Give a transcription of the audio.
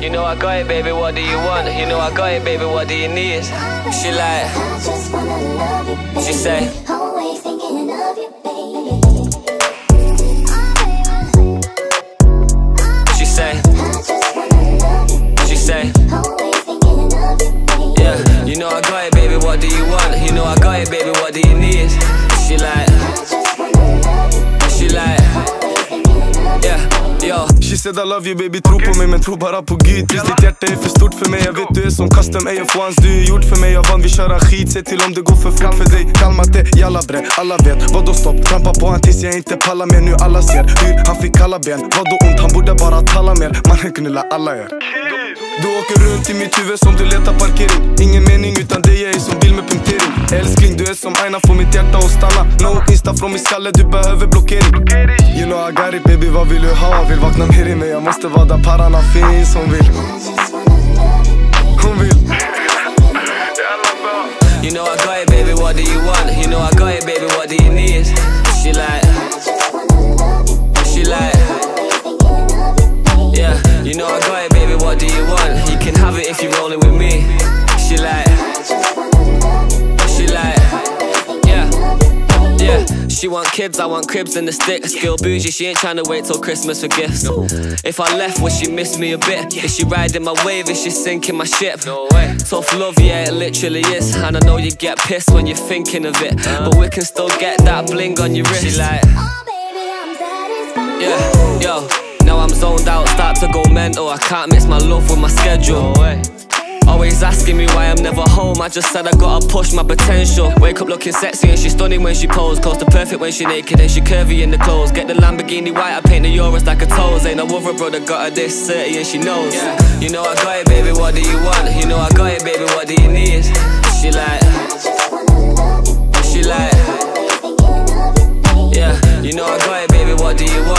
You know I got it, baby, what do you want? You know I got it, baby, what do you need? She like, she say, she say, she say, yeah. You know I got it, baby, what do you want? You know I got it, baby, what do you need? She like, said I love you baby, tro på mig men tro bara på Gud. Just ditt hjärta är för stort för mig. Jag vet du är som custom AF1s Du är gjord för mig, jag van vid köra skit. Säg till om det går för fort för dig. Kalmate, jalla bre, alla vet. Vadå stopp? Trampa på han tills jag inte pallar mer. Nu alla ser hur han fick kalla ben. Vadå ont? Han borde bara talla mer. Mannen knulla alla er. Du åker runt i mitt huvud som du letar parkering lista från min skalle, du behöver blockering You know I got it baby, vad vill du ha? Vill vakna mer i mig, jag måste vara där pararna finns Hon vill, hon vill You know I got it, baby, what do you want? You know I she want kids, I want cribs and the sticks. Girl bougie, she ain't tryna wait till Christmas for gifts. If I left, would she miss me a bit? Is she riding my wave? Is she sinking my ship? No way. Tough love, yeah, it literally is. And I know you get pissed when you're thinking of it. Uh-huh. But we can still get that bling on your wrist. She like, Oh, baby, I'm satisfied. yeah, yo. Now I'm zoned out, start to go mental. I can't mix my love with my schedule. Always asking me why I'm never home I just said I gotta push my potential Wake up looking sexy and she's stunning when she poses Close to perfect when she naked and she curvy in the clothes Get the Lamborghini white, I paint the Urus like a toes Ain't no other brother got her this 30 and she knows yeah. You know I got it baby, what do you want? You know I got it baby, what do you need? She like She like Yeah, you know I got it baby, what do you want?